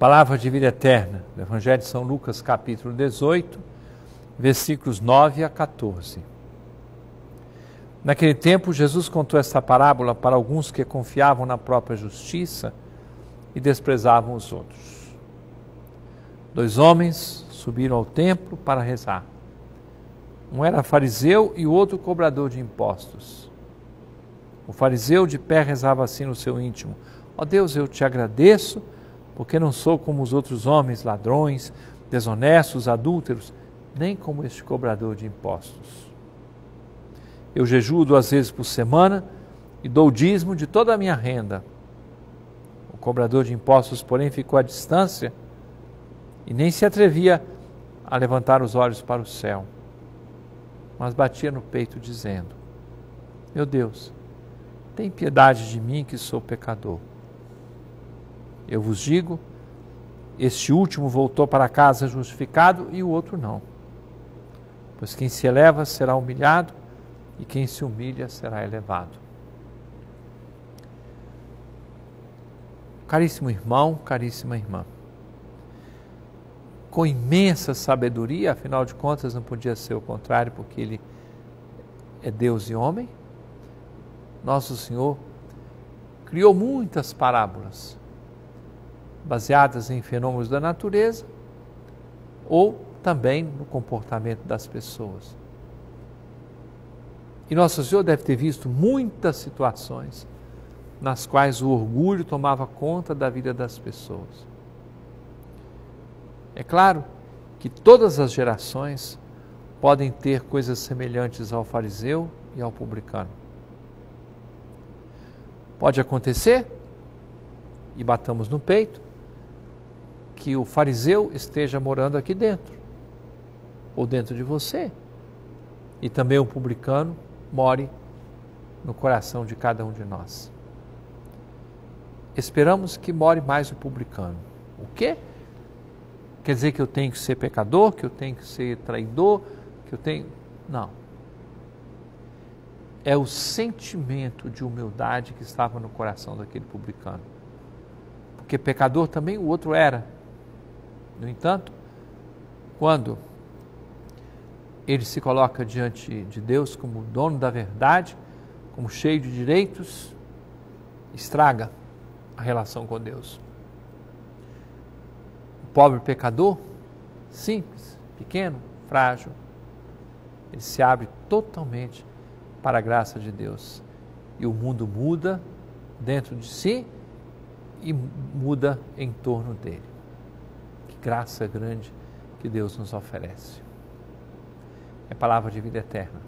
Palavra de vida eterna, do Evangelho de São Lucas, capítulo 18, versículos 9 a 14. Naquele tempo, Jesus contou esta parábola para alguns que confiavam na própria justiça e desprezavam os outros. Dois homens subiram ao templo para rezar. Um era fariseu e o outro cobrador de impostos. O fariseu de pé rezava assim no seu íntimo: Ó oh Deus, eu te agradeço, porque não sou como os outros homens, ladrões, desonestos, adúlteros, nem como este cobrador de impostos. Eu jejuo duas vezes por semana e dou o dízimo de toda a minha renda. O cobrador de impostos, porém, ficou à distância e nem se atrevia a levantar os olhos para o céu, mas batia no peito, dizendo: Meu Deus, tem piedade de mim que sou pecador. Eu vos digo, este último voltou para casa justificado e o outro não. Pois quem se eleva será humilhado e quem se humilha será elevado. Caríssimo irmão, caríssima irmã, com imensa sabedoria, afinal de contas não podia ser o contrário, porque ele é Deus e homem, nosso Senhor criou muitas parábolas baseadas em fenômenos da natureza ou também no comportamento das pessoas. E Nosso Senhor deve ter visto muitas situações nas quais o orgulho tomava conta da vida das pessoas. É claro que todas as gerações podem ter coisas semelhantes ao fariseu e ao publicano. Pode acontecer, e batamos no peito, que o fariseu esteja morando aqui dentro, ou dentro de você, e também o publicano more no coração de cada um de nós. Esperamos que more mais o publicano. O quê? Quer dizer que eu tenho que ser pecador, que eu tenho que ser traidor, que eu tenho. Não. É o sentimento de humildade que estava no coração daquele publicano. Porque pecador também o outro era. No entanto, quando ele se coloca diante de Deus como dono da verdade, como cheio de direitos, estraga a relação com Deus. O pobre pecador, simples, pequeno, frágil, ele se abre totalmente para a graça de Deus. E o mundo muda dentro de si e muda em torno dele. Graça grande que Deus nos oferece é palavra de vida eterna.